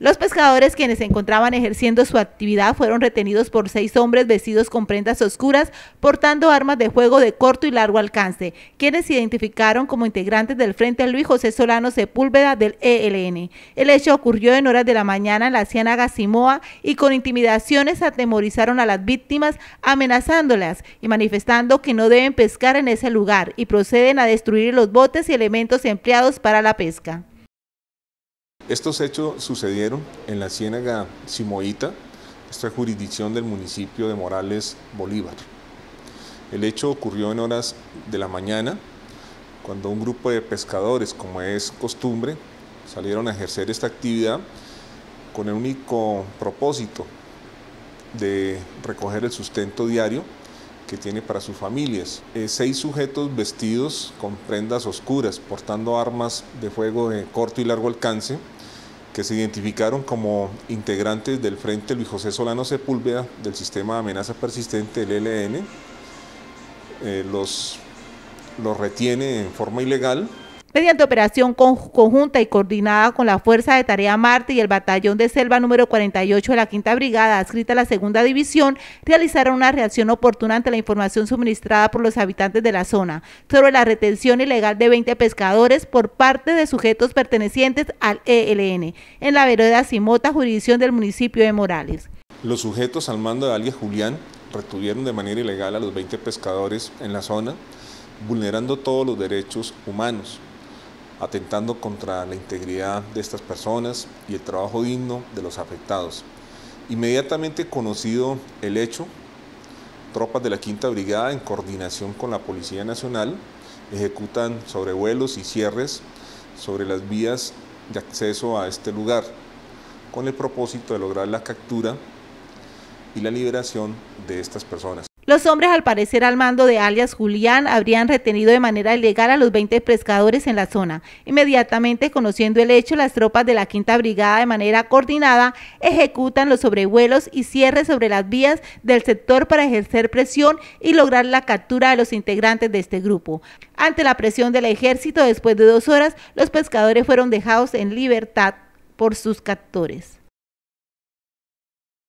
Los pescadores quienes se encontraban ejerciendo su actividad fueron retenidos por seis hombres vestidos con prendas oscuras portando armas de fuego de corto y largo alcance, quienes se identificaron como integrantes del Frente Luis José Solano Sepúlveda del ELN. El hecho ocurrió en horas de la mañana en la Ciénaga Simoa y con intimidaciones atemorizaron a las víctimas amenazándolas y manifestando que no deben pescar en ese lugar y proceden a destruir los botes y elementos empleados para la pesca. Estos hechos sucedieron en la Ciénaga Simoíta, esta jurisdicción del municipio de Morales, Bolívar. El hecho ocurrió en horas de la mañana, cuando un grupo de pescadores, como es costumbre, salieron a ejercer esta actividad con el único propósito de recoger el sustento diario que tiene para sus familias. Eh, seis sujetos vestidos con prendas oscuras, portando armas de fuego de corto y largo alcance, que se identificaron como integrantes del Frente Luis José Solano Sepúlveda del sistema de amenaza persistente del ELN, eh, los, los retiene en forma ilegal Mediante operación conjunta y coordinada con la Fuerza de Tarea Marte y el Batallón de Selva número 48 de la Quinta Brigada, adscrita a la Segunda División, realizaron una reacción oportuna ante la información suministrada por los habitantes de la zona sobre la retención ilegal de 20 pescadores por parte de sujetos pertenecientes al ELN en la vereda Simota, jurisdicción del municipio de Morales. Los sujetos al mando de alias Julián retuvieron de manera ilegal a los 20 pescadores en la zona, vulnerando todos los derechos humanos atentando contra la integridad de estas personas y el trabajo digno de los afectados. Inmediatamente conocido el hecho, tropas de la Quinta Brigada en coordinación con la Policía Nacional ejecutan sobrevuelos y cierres sobre las vías de acceso a este lugar con el propósito de lograr la captura y la liberación de estas personas. Los hombres, al parecer al mando de alias Julián, habrían retenido de manera ilegal a los 20 pescadores en la zona. Inmediatamente, conociendo el hecho, las tropas de la Quinta Brigada de manera coordinada ejecutan los sobrevuelos y cierres sobre las vías del sector para ejercer presión y lograr la captura de los integrantes de este grupo. Ante la presión del ejército, después de dos horas, los pescadores fueron dejados en libertad por sus captores.